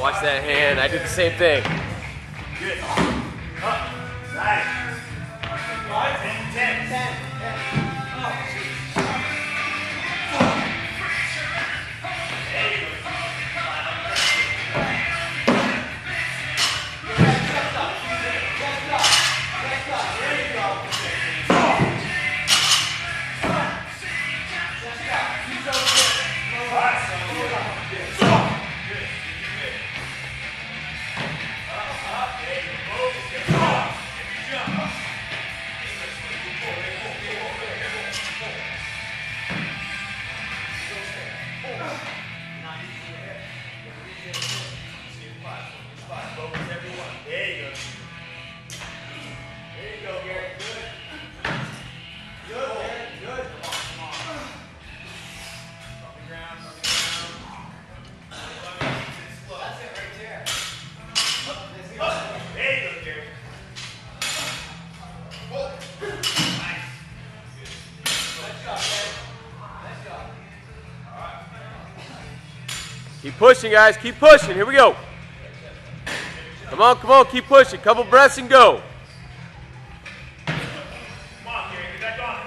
watch that hand. I did the same thing. Keep pushing, guys. Keep pushing. Here we go. Come on, come on. Keep pushing. Couple breaths and go.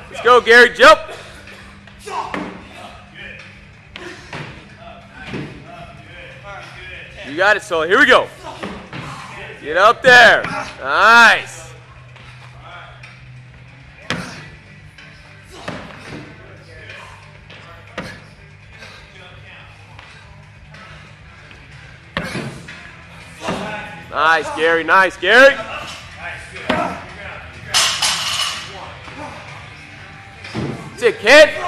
Let's go, Gary. Jump. You got it, Sully. Here we go. Get up there. Nice. Nice, Gary. Nice, Gary. That's it, kid.